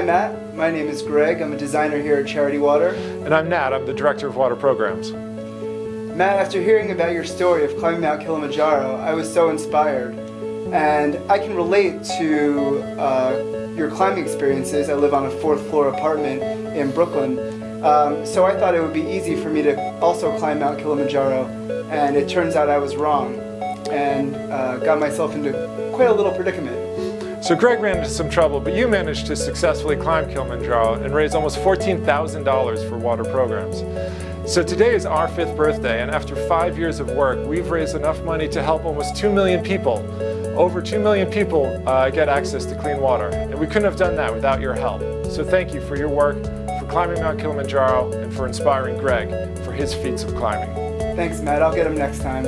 Hi Matt, my name is Greg. I'm a designer here at Charity Water. And I'm Nat, I'm the Director of Water Programs. Matt, after hearing about your story of climbing Mount Kilimanjaro, I was so inspired. And I can relate to uh, your climbing experiences. I live on a fourth floor apartment in Brooklyn. Um, so I thought it would be easy for me to also climb Mount Kilimanjaro. And it turns out I was wrong and uh, got myself into quite a little predicament. So Greg ran into some trouble, but you managed to successfully climb Kilimanjaro and raise almost $14,000 for water programs. So today is our fifth birthday, and after five years of work, we've raised enough money to help almost 2 million people. Over 2 million people uh, get access to clean water, and we couldn't have done that without your help. So thank you for your work, for climbing Mount Kilimanjaro, and for inspiring Greg for his feats of climbing. Thanks, Matt. I'll get him next time.